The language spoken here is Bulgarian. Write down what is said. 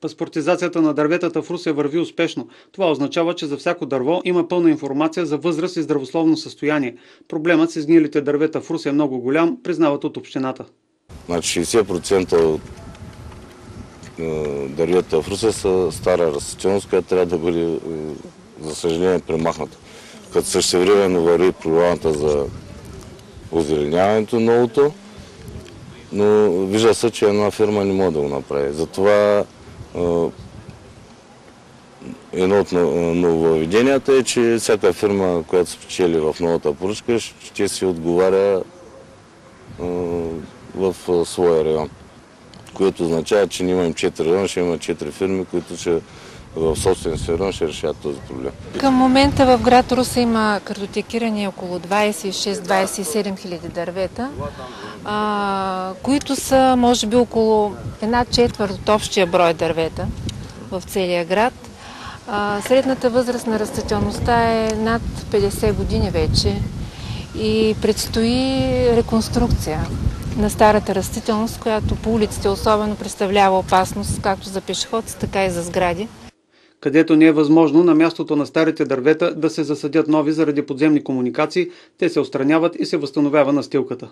Паспортизацията на дърветата в Русе върви успешно. Това означава, че за всяко дърво има пълна информация за възраст и здравословно състояние. Проблемът с изгнилите дървета в Русе е много голям, признават от общината. Значи 60% от дървета в Русе са стара растителност, която трябва да бъде, за съжаление, премахната. Като същевременно върви програмата за озеленяването новото, но вижда се, че една фирма не може да го направи. Затова едно от нововведенията е, че всяка фирма, която спечели в новата поръчка, ще си отговаря в своя район. Което означава, че ние имаме 4 района, ще има 4 фирми, които ще в собствен си район ще решат този проблем. Към момента в град Руса има картотекирани около 26-27 хиляди дървета, а, които са може би около една четвърт от общия брой дървета в целия град. А, средната възраст на растителността е над 50 години вече и предстои реконструкция на старата растителност, която по улиците особено представлява опасност както за пешеходци, така и за сгради където не е възможно на мястото на старите дървета да се засадят нови заради подземни комуникации, те се отстраняват и се възстановява настилката.